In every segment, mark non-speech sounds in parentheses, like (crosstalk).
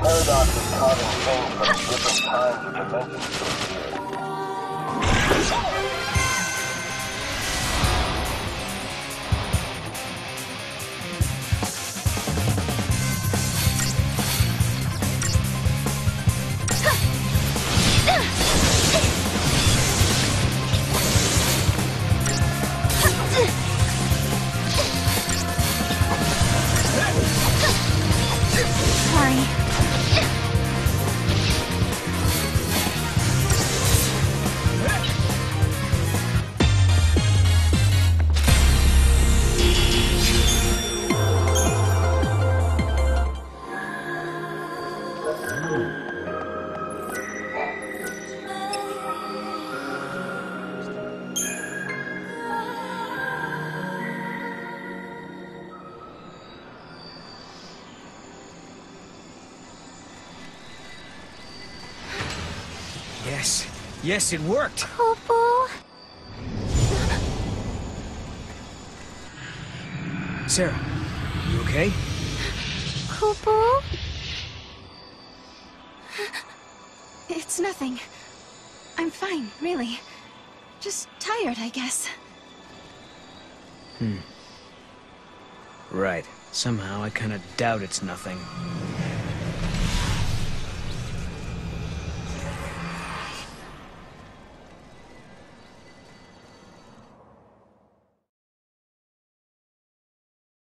paradox is causing change from different times and dimensions. Sorry. Yes. It worked. Kupo. Serah, you okay? Kupo. It's nothing. I'm fine, really. Just tired, I guess. Hmm. Right. Somehow I kind of doubt it's nothing.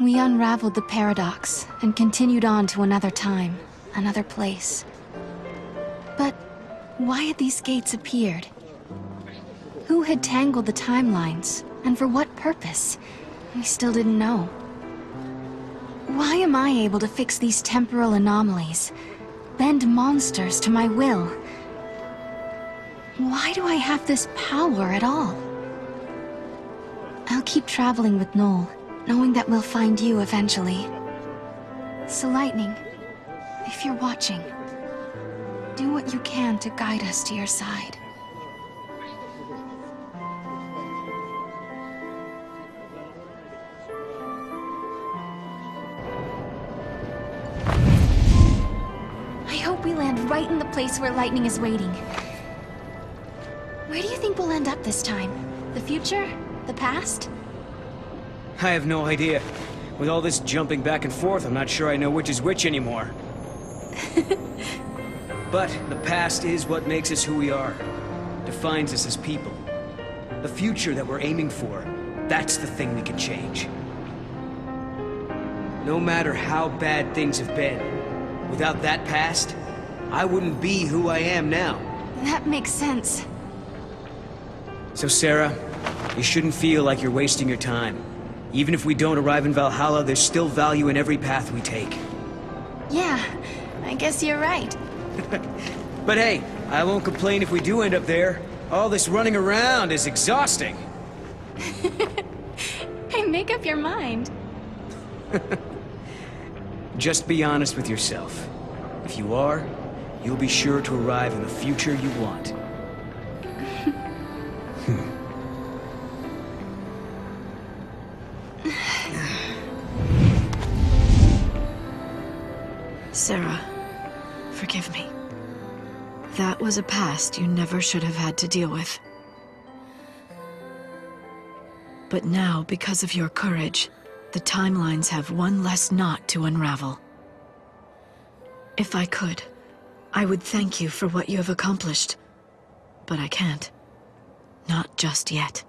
We unraveled the paradox and continued on to another time, another place. But why had these gates appeared? Who had tangled the timelines, and for what purpose? We still didn't know. Why am I able to fix these temporal anomalies? Bend monsters to my will? Why do I have this power at all? I'll keep traveling with Noel, knowing that we'll find you eventually. So, Lightning, if you're watching, do what you can to guide us to your side. I hope we land right in the place where Lightning is waiting. Where do you think we'll end up this time? The future? The past? I have no idea. With all this jumping back and forth, I'm not sure I know which is which anymore. (laughs) but the past is what makes us who we are. Defines us as people. The future that we're aiming for, that's the thing we can change. No matter how bad things have been, without that past, I wouldn't be who I am now. That makes sense. So, Serah, you shouldn't feel like you're wasting your time. Even if we don't arrive in Valhalla, there's still value in every path we take. Yeah, I guess you're right. (laughs) But hey, I won't complain if we do end up there. All this running around is exhausting. Hey, make up your mind. (laughs) Just be honest with yourself. If you are, you'll be sure to arrive in the future you want. Was a past you never should have had to deal with. But now, because of your courage, the timelines have one less knot to unravel. If I could, I would thank you for what you have accomplished. But I can't. Not just yet.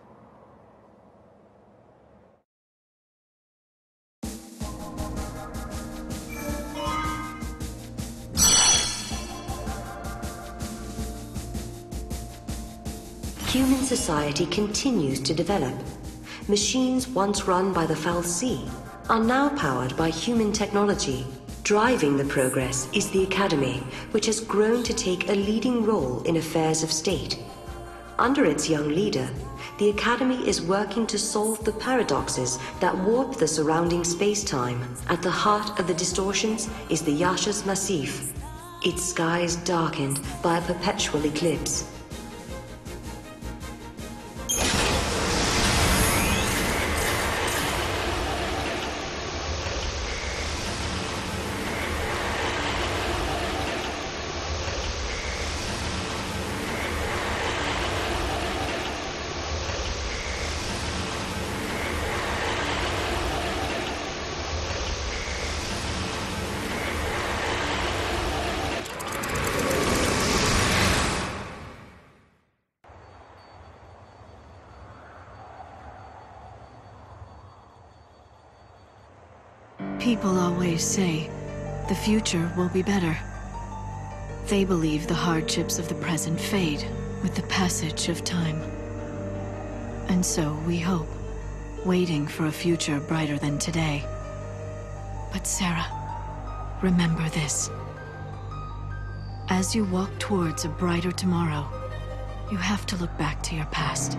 Human society continues to develop. machines once run by the fal'Cie are now powered by human technology. Driving the progress is the Academy, which has grown to take a leading role in affairs of state. Under its young leader, the Academy is working to solve the paradoxes that warp the surrounding space-time. At the heart of the distortions is the Yaschas Massif, its skies darkened by a perpetual eclipse. People always say the future will be better. They believe the hardships of the present fade with the passage of time. And so we hope, waiting for a future brighter than today. But Serah, remember this. As you walk towards a brighter tomorrow, you have to look back to your past.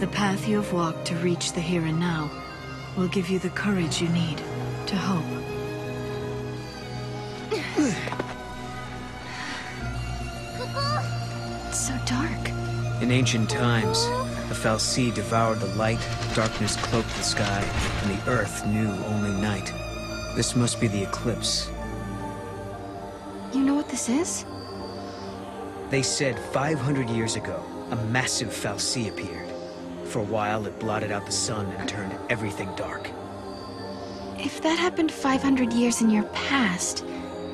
The path you have walked to reach the here and now will give you the courage you need to hope. It's so dark. In ancient times, the fal'Cie devoured the light, darkness cloaked the sky, and the earth knew only night. This must be the eclipse. You know what this is? They said 500 years ago, a massive fal'Cie appeared. For a while, it blotted out the sun and turned everything dark. If that happened 500 years in your past,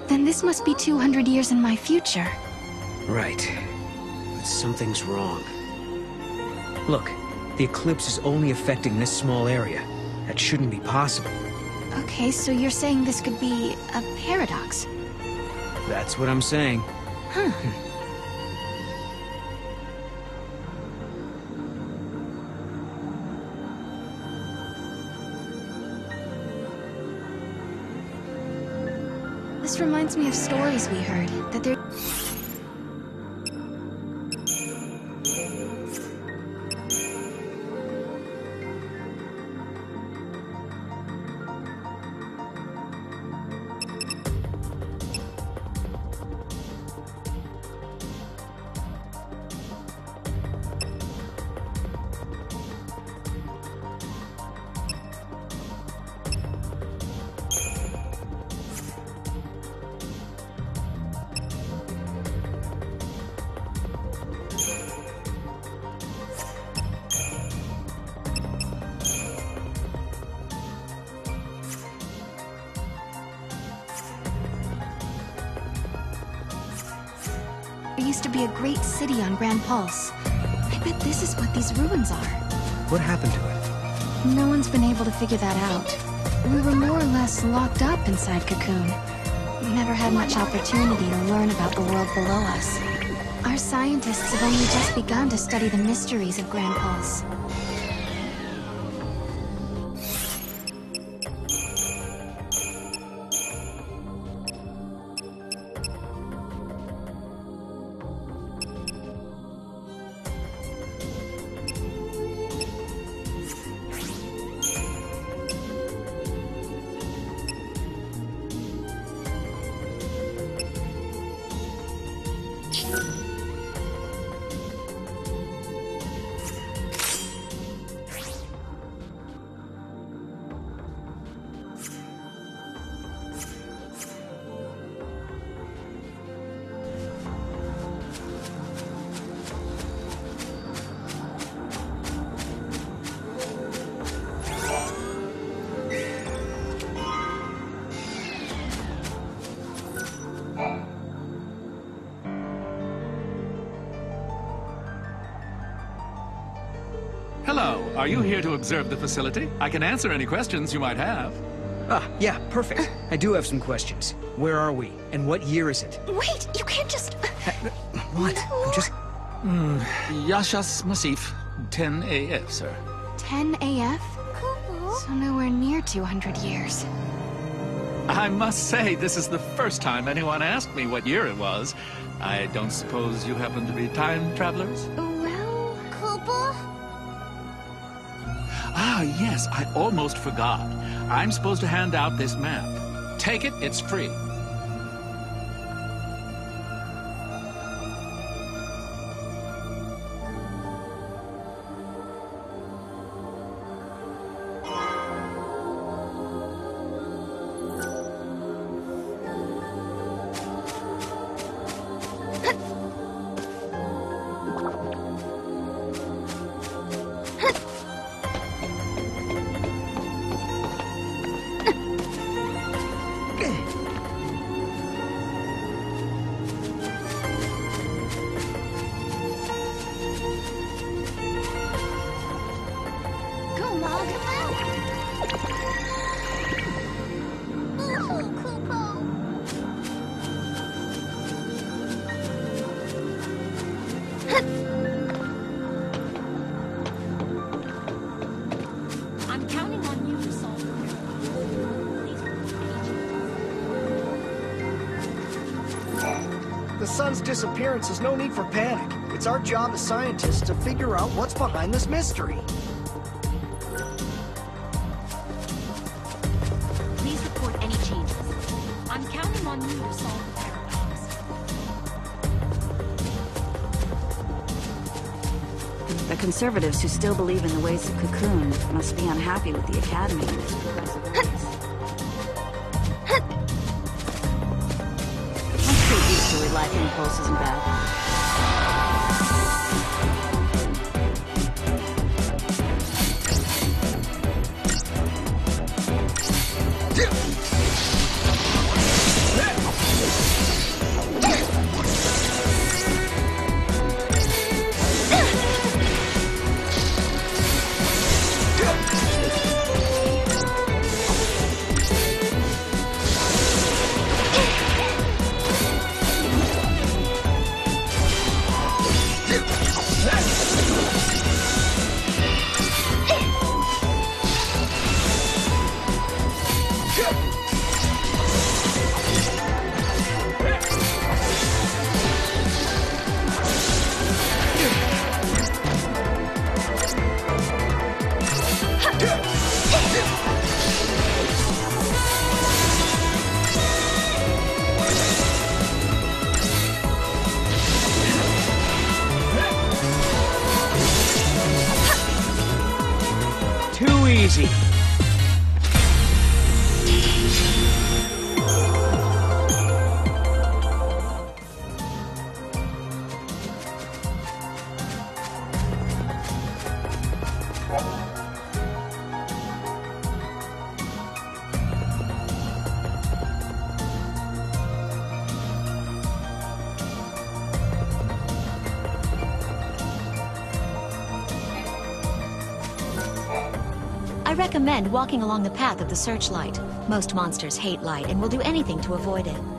then this must be 200 years in my future. Right. But something's wrong. Look, the eclipse is only affecting this small area. That shouldn't be possible. Okay, so you're saying this could be a paradox. That's what I'm saying. Huh. Hmm. Reminds me of stories we heard, that there... There used to be a great city on Gran Pulse. I bet this is what these ruins are. What happened to it? No one's been able to figure that out. We were more or less locked up inside Cocoon. We never had much opportunity to learn about the world below us. Our scientists have only just begun to study the mysteries of Gran Pulse. Hello, are you here to observe the facility? I can answer any questions you might have. Ah, yeah, perfect. I do have some questions. Where are we? And what year is it? Wait, you can't just... What? I'm just... Yaschas Massif. 10 AF, sir. 10 AF? So nowhere near 200 years. I must say, this is the first time anyone asked me what year it was. I don't suppose you happen to be time travelers? Ah, yes, I almost forgot. I'm supposed to hand out this map. Take it, it's free. Disappearance is no need for panic. It's our job as scientists to figure out what's behind this mystery. Please report any changes. I'm counting on you to solve the paradox. The conservatives who still believe in the ways of Cocoon must be unhappy with the Academy life impulses and bad. Easy. Recommend walking along the path of the searchlight. Most monsters hate light and will do anything to avoid it.